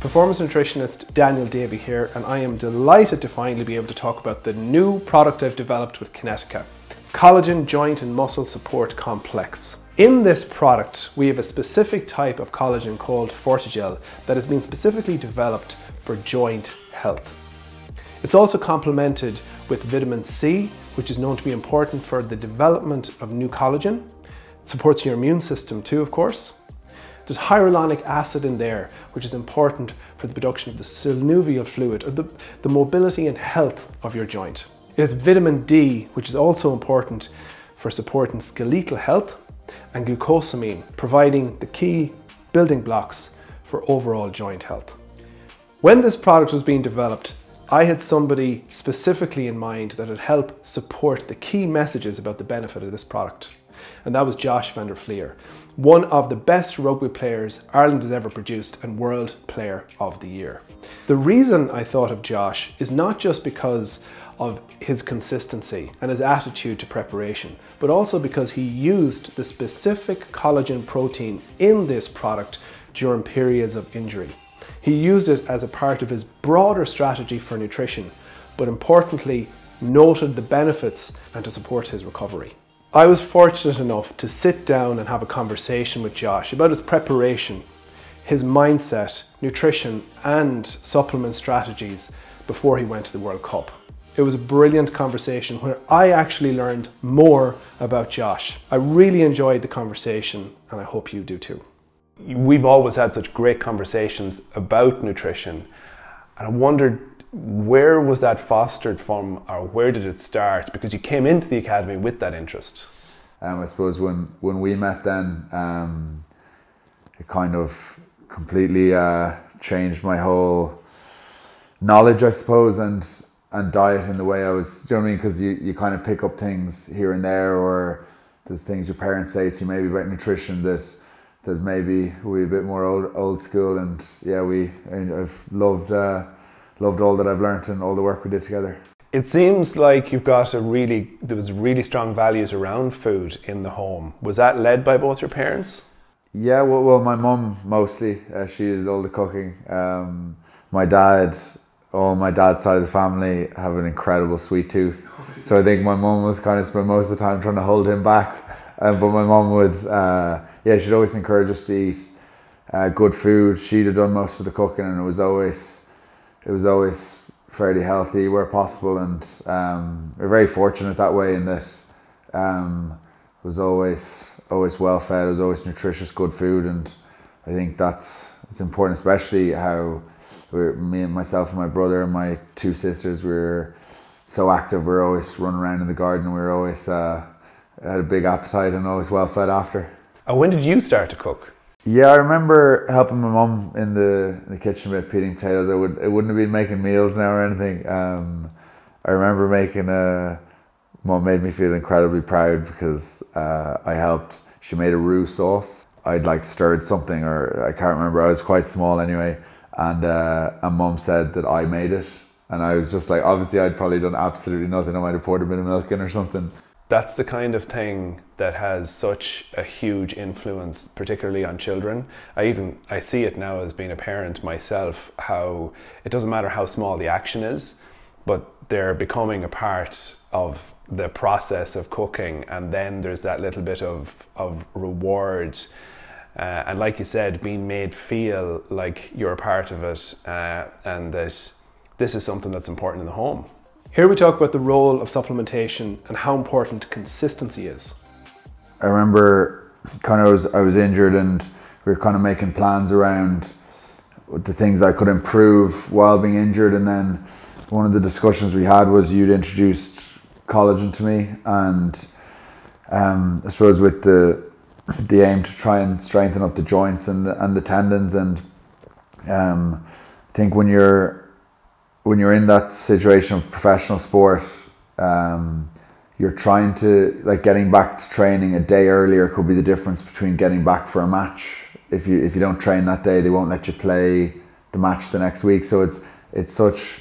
Performance nutritionist Daniel Davey here, and I am delighted to finally be able to talk about the new product I've developed with Kinetica Collagen Joint and Muscle Support Complex. In this product, we have a specific type of collagen called Fortigel that has been specifically developed for joint health. It's also complemented with vitamin C, which is known to be important for the development of new collagen. Supports your immune system too, of course. There's hyaluronic acid in there, which is important for the production of the synovial fluid, or the, the mobility and health of your joint. It has vitamin D, which is also important for supporting skeletal health, and glucosamine, providing the key building blocks for overall joint health. When this product was being developed, I had somebody specifically in mind that would help support the key messages about the benefit of this product. And that was Josh van der Flier, one of the best rugby players Ireland has ever produced and World Player of the Year. The reason I thought of Josh is not just because of his consistency and his attitude to preparation, but also because he used the specific collagen protein in this product during periods of injury. He used it as a part of his broader strategy for nutrition, but importantly, noted the benefits and to support his recovery. I was fortunate enough to sit down and have a conversation with Josh about his preparation, his mindset, nutrition, and supplement strategies before he went to the World Cup. It was a brilliant conversation where I actually learned more about Josh. I really enjoyed the conversation and I hope you do too. We've always had such great conversations about nutrition and I wondered where was that fostered from or where did it start? Because you came into the academy with that interest. Um, I suppose when, when we met then, um, it kind of completely uh, changed my whole knowledge, I suppose, and and diet in the way I was. Do you know what I mean? Because you, you kind of pick up things here and there, or there's things your parents say to you maybe about nutrition that that maybe we a bit more old old school. And yeah, we I've loved uh, loved all that I've learned and all the work we did together. It seems like you've got a really there was really strong values around food in the home. Was that led by both your parents? Yeah, well, well my mum mostly. Uh, she did all the cooking. Um, my dad oh, my dad's side of the family have an incredible sweet tooth. So I think my mum was kind of spent most of the time trying to hold him back. Um, but my mum would, uh, yeah, she'd always encourage us to eat uh, good food. She'd have done most of the cooking, and it was always, it was always fairly healthy where possible. And um, we're very fortunate that way in that um, it was always, always well fed. It was always nutritious, good food, and I think that's it's important, especially how we're, me and myself and my brother and my two sisters we were so active. We are always running around in the garden. We were always uh, had a big appetite and always well fed after. And when did you start to cook? Yeah, I remember helping my mum in the in the kitchen with peeling potatoes. I would it wouldn't have been making meals now or anything. Um, I remember making a mum made me feel incredibly proud because uh, I helped. She made a roux sauce. I'd like stirred something or I can't remember. I was quite small anyway and uh, and mum said that I made it, and I was just like, obviously, I'd probably done absolutely nothing. I might have poured a bit of milk in or something. That's the kind of thing that has such a huge influence, particularly on children. I even I see it now as being a parent myself. How it doesn't matter how small the action is, but they're becoming a part of the process of cooking, and then there's that little bit of of reward uh, and like you said, being made feel like you're a part of it uh, and that this is something that's important in the home. Here we talk about the role of supplementation and how important consistency is. I remember kind of was, I was injured and we were kind of making plans around the things I could improve while being injured. And then one of the discussions we had was you'd introduced collagen to me. And um, I suppose with the the aim to try and strengthen up the joints and the, and the tendons. And um, I think when you're when you're in that situation of professional sport um, you're trying to like getting back to training a day earlier could be the difference between getting back for a match. If you if you don't train that day they won't let you play the match the next week. So it's it's such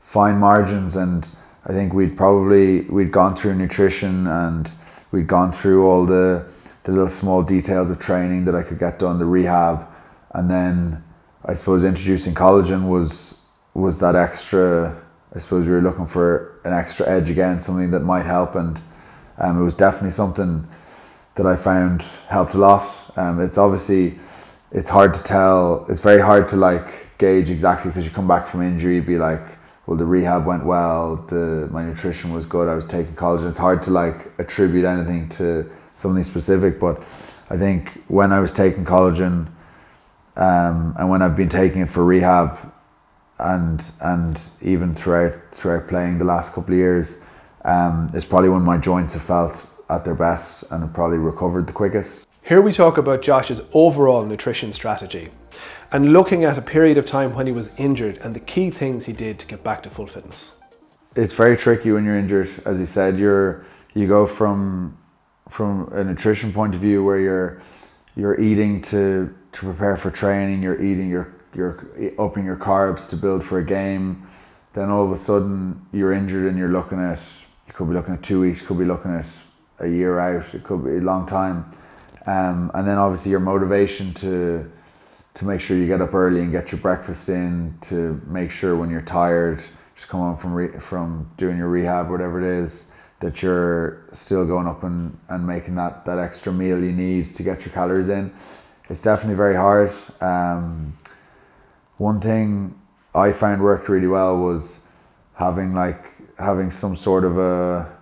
fine margins and I think we'd probably we'd gone through nutrition and we'd gone through all the the little small details of training that I could get done, the rehab, and then I suppose introducing collagen was was that extra. I suppose we were looking for an extra edge again, something that might help, and um, it was definitely something that I found helped a lot. Um, it's obviously it's hard to tell. It's very hard to like gauge exactly because you come back from injury, be like, well, the rehab went well, the my nutrition was good, I was taking collagen. It's hard to like attribute anything to something specific, but I think when I was taking collagen, um, and when I've been taking it for rehab, and and even throughout throughout playing the last couple of years, um, it's probably when my joints have felt at their best and have probably recovered the quickest. Here we talk about Josh's overall nutrition strategy and looking at a period of time when he was injured and the key things he did to get back to full fitness. It's very tricky when you're injured. As you said, you're you go from from a nutrition point of view where you're you're eating to to prepare for training, you're eating you're you're upping your carbs to build for a game. Then all of a sudden you're injured and you're looking at you could be looking at two weeks, could be looking at a year out, it could be a long time. Um, and then obviously your motivation to to make sure you get up early and get your breakfast in, to make sure when you're tired, just come from re- from doing your rehab, whatever it is, that you're still going up and, and making that, that extra meal you need to get your calories in. It's definitely very hard. Um, one thing I found worked really well was having like having some sort of a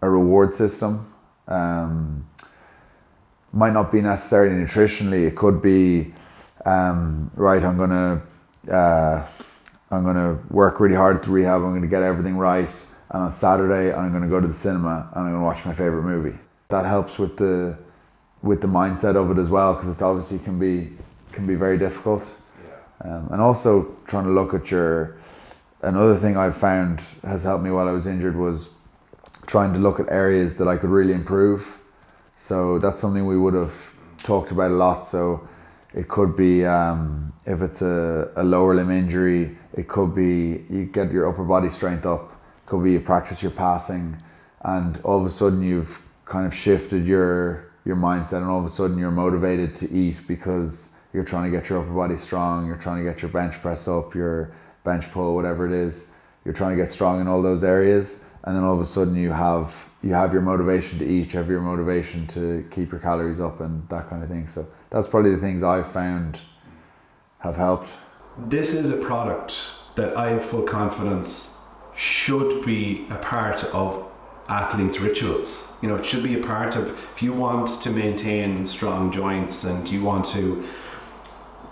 a reward system. Um, might not be necessarily nutritionally. It could be um, right. I'm gonna uh, I'm gonna work really hard to rehab. I'm gonna get everything right. And on Saturday, I'm gonna go to the cinema and I'm gonna watch my favorite movie. That helps with the with the mindset of it as well because it obviously can be can be very difficult. Um, and also trying to look at your another thing I've found has helped me while I was injured was trying to look at areas that I could really improve. So that's something we would have talked about a lot. So it could be um, if it's a, a lower limb injury, it could be you get your upper body strength up. It could be you practice your passing, and all of a sudden you've kind of shifted your your mindset, and all of a sudden you're motivated to eat because you're trying to get your upper body strong. You're trying to get your bench press up, your bench pull, whatever it is. You're trying to get strong in all those areas, and then all of a sudden you have you have your motivation to eat, you have your motivation to keep your calories up, and that kind of thing. So that's probably the things I've found have helped. This is a product that I have full confidence should be a part of athletes' rituals. You know, it should be a part of if you want to maintain strong joints and you want to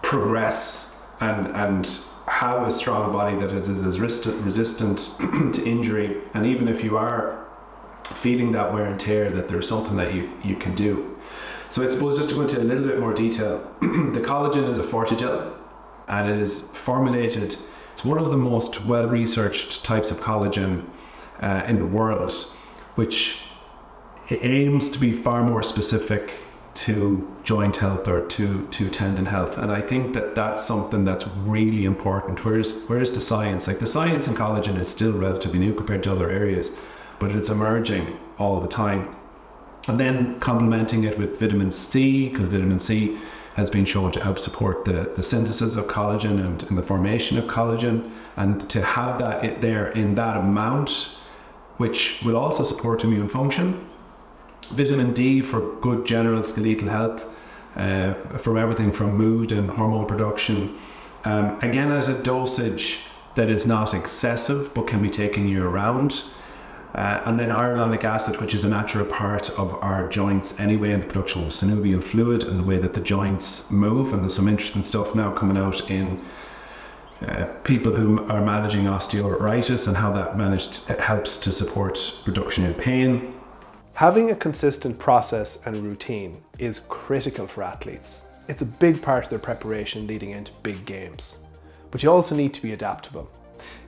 progress and and have a strong body that is, is resistant, resistant to injury, and even if you are feeling that wear and tear, that there's something that you, you can do. So I suppose just to go into a little bit more detail, the collagen is a Fortigel and it is formulated, it's one of the most well-researched types of collagen uh, in the world, which aims to be far more specific to joint health or to, to tendon health. And I think that that's something that's really important. Where's, where's the science? Like the science in collagen is still relatively new compared to other areas, but it's emerging all the time and then complementing it with vitamin C, because vitamin C has been shown to help support the, the synthesis of collagen and, and the formation of collagen, and to have that there in that amount, which will also support immune function. Vitamin D for good general skeletal health, uh, for everything from mood and hormone production. Um, again, at a dosage that is not excessive but can be taken year round. Uh, and then hyaluronic acid, which is a natural part of our joints anyway, in the production of synovial fluid and the way that the joints move. And there's some interesting stuff now coming out in uh, people who are managing osteoarthritis and how that managed helps to support reduction in pain. Having a consistent process and routine is critical for athletes. It's a big part of their preparation leading into big games. But you also need to be adaptable.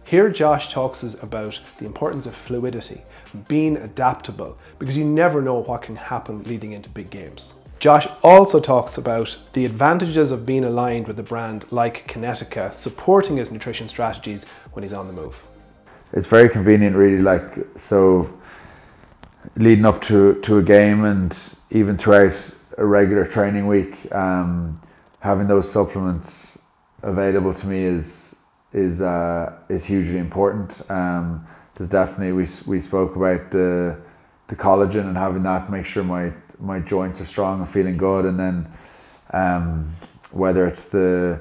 Here Josh talks us about the importance of fluidity, being adaptable, because you never know what can happen leading into big games. Josh also talks about the advantages of being aligned with a brand like Kinetica, supporting his nutrition strategies when he's on the move. It's very convenient really, like, so leading up to to a game and even throughout a regular training week, um, having those supplements available to me is is uh, is hugely important. Um, there's definitely we we spoke about the the collagen and having that make sure my my joints are strong and feeling good, and then um, whether it's the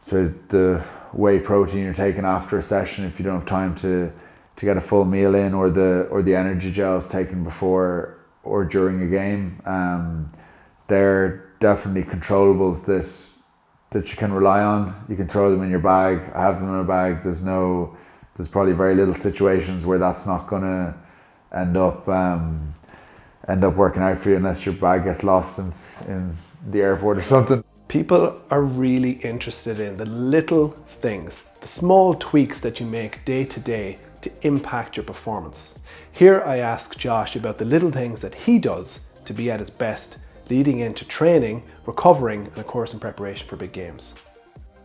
so the whey protein you're taking after a session if you don't have time to to get a full meal in, or the or the energy gels taken before or during a game. Um, they're definitely controllables that that you can rely on. You can throw them in your bag. I have them in a bag. There's no, there's probably very little situations where that's not gonna end up um, end up working out for you unless your bag gets lost in, in the airport or something. People are really interested in the little things, the small tweaks that you make day to day to impact your performance. Here I ask Josh about the little things that he does to be at his best leading into training, recovering, and of course in preparation for big games.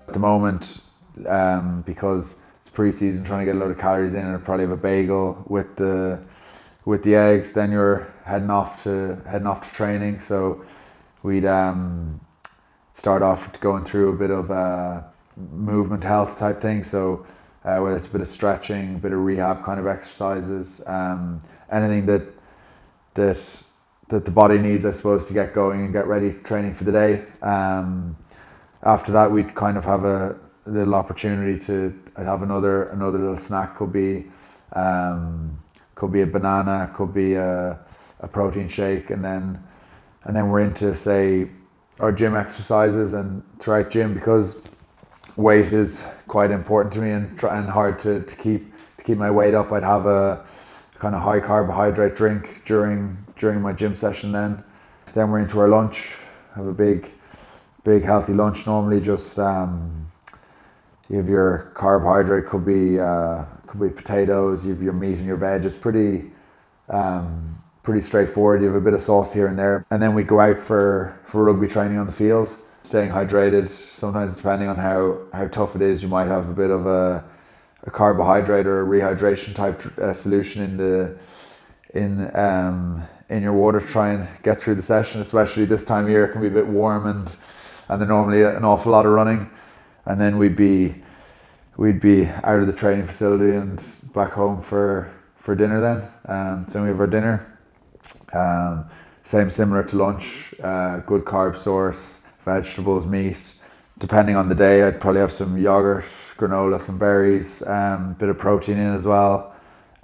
At the moment, um, because it's pre-season, trying to get a load of calories in, and probably have a bagel with the with the eggs. Then you're heading off to heading off to training. So we'd um, start off going through a bit of uh, movement health type thing. So uh, whether it's a bit of stretching, a bit of rehab kind of exercises, um, anything that that that the body needs, I suppose, to get going and get ready training for the day. Um, after that, we'd kind of have a little opportunity to I'd have another another little snack. Could be um, could be a banana, could be a, a protein shake, and then and then we're into say our gym exercises and throughout gym because weight is quite important to me and trying hard to, to keep to keep my weight up. I'd have a kind of high carbohydrate drink during during my gym session then. Then we're into our lunch. Have a big big healthy lunch normally just um, you have your carbohydrate could be uh, could be potatoes, you have your meat and your veg. It's pretty um, pretty straightforward. You have a bit of sauce here and there. And then we go out for, for rugby training on the field, staying hydrated. Sometimes depending on how, how tough it is, you might have a bit of a, a carbohydrate or a rehydration type uh, solution in the in um, in your water to try and get through the session, especially this time of year it can be a bit warm and and then normally an awful lot of running. And then we'd be we'd be out of the training facility and back home for for dinner then. Um, so we have our dinner. Um, same similar to lunch, uh, good carb source, vegetables, meat. Depending on the day, I'd probably have some yogurt, granola, some berries, um, bit of protein in as well.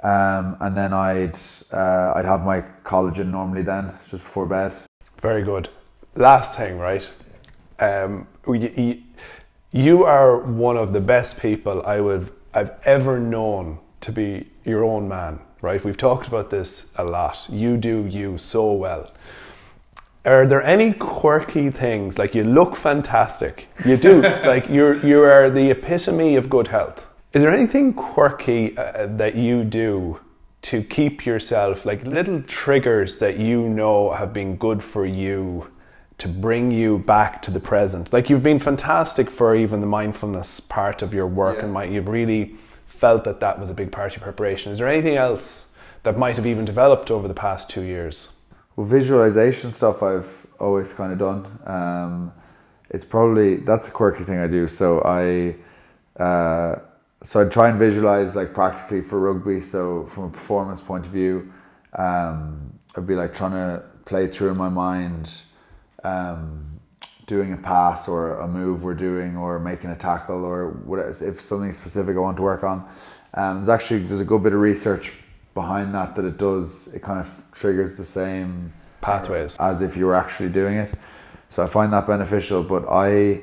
Um, and then I'd uh, I'd have my collagen normally then just before bed. Very good. Last thing, right? Um, you, you are one of the best people I would I've ever known to be your own man, right? We've talked about this a lot. You do you so well. Are there any quirky things like you look fantastic? You do like you're you are the epitome of good health. Is there anything quirky uh, that you do to keep yourself like little triggers that you know have been good for you to bring you back to the present? Like you've been fantastic for even the mindfulness part of your work, yeah. and my, you've really felt that that was a big part of your preparation. Is there anything else that might have even developed over the past two years? Well, visualization stuff I've always kind of done. Um, it's probably that's a quirky thing I do. So I. Uh, so I'd try and visualize like practically for rugby. So from a performance point of view, um, I'd be like trying to play through in my mind, um, doing a pass or a move we're doing, or making a tackle, or whatever. If something specific I want to work on, um, there's actually there's a good bit of research behind that that it does. It kind of triggers the same pathways as if you were actually doing it. So I find that beneficial. But I,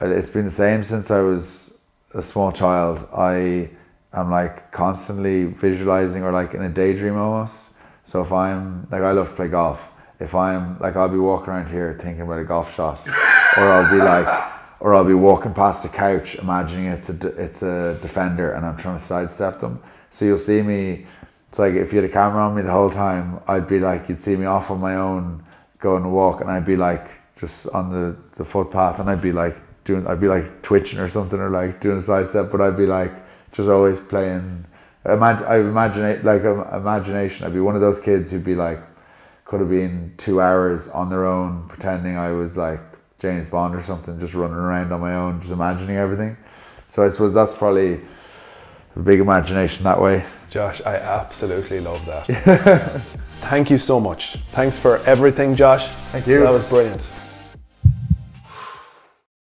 it's been the same since I was a small child, I am like constantly visualizing or like in a daydream almost. So if I'm like I love to play golf. If I'm like I'll be walking around here thinking about a golf shot, or I'll be like, or I'll be walking past a couch imagining it's a it's a defender and I'm trying to sidestep them. So you'll see me. It's like if you had a camera on me the whole time, I'd be like you'd see me off on my own going to walk, and I'd be like just on the the footpath, and I'd be like doing I'd be like twitching or something or like doing a side step, but I'd be like just always playing imagine, I imagine like um, imagination. I'd be one of those kids who'd be like, could have been two hours on their own pretending I was like James Bond or something, just running around on my own, just imagining everything. So I suppose that's probably a big imagination that way. Josh, I absolutely love that. Thank you so much. Thanks for everything, Josh. Thank you. That was brilliant.